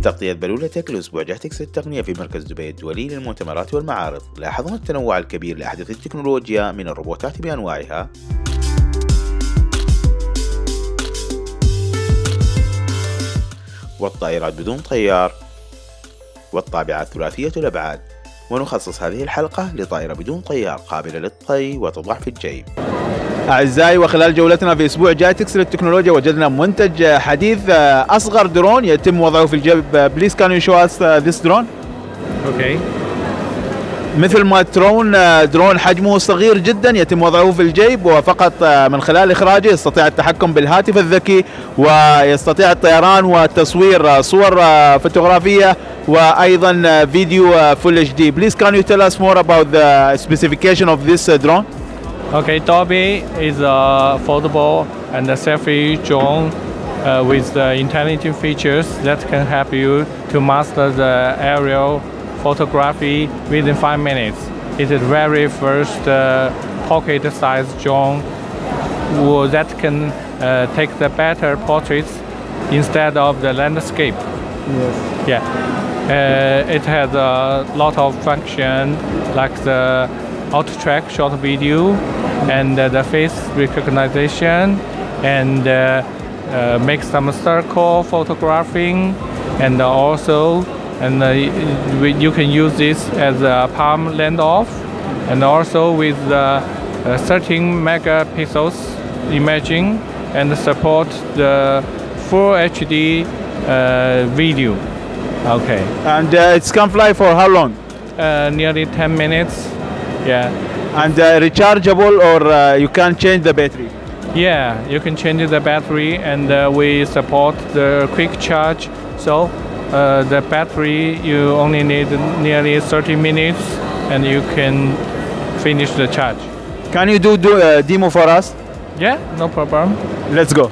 تغطية بلولتك لأسبوع جاتكس للتقنية في مركز دبي الدولي للمؤتمرات والمعارض. لاحظنا التنوع الكبير لأحدث التكنولوجيا من الروبوتات بأنواعها. والطائرات بدون طيار. والطابعات ثلاثية الأبعاد ونخصص هذه الحلقة لطائرة بدون طيار قابلة للطي وتضع في الجيب. أعزائي وخلال جولتنا في أسبوع جايتكس للتكنولوجيا وجدنا منتج حديث أصغر درون يتم وضعه في الجيب بليز كان يو شو اس ذيس درون Okay. مثل ما ترون درون حجمه صغير جدا يتم وضعه في الجيب وفقط من خلال إخراجه يستطيع التحكم بالهاتف الذكي ويستطيع الطيران وتصوير صور فوتوغرافية وأيضا فيديو فول اتش دي Please can you tell us more about the specification of this drone? Okay, Dobby is a foldable and a selfie drone uh, with the intelligent features that can help you to master the aerial photography within five minutes. It is very first uh, pocket-sized drone that can uh, take the better portraits instead of the landscape. Yes. Yeah. Uh, it has a lot of function like the auto track short video and uh, the face recognition and uh, uh, make some circle photographing and also and uh, you can use this as a palm lens off and also with uh, uh, 13 megapixels imaging and support the full HD uh, video. Okay, And uh, it's can fly for how long? uh, nearly 10 minutes. Yeah. And uh, rechargeable or uh, you can change the battery? Yeah, you can change the battery and uh, we support the quick charge. So the battery you only need nearly 30 minutes and you can finish the charge. Can you do, do a demo for us? Yeah, no problem. Let's go.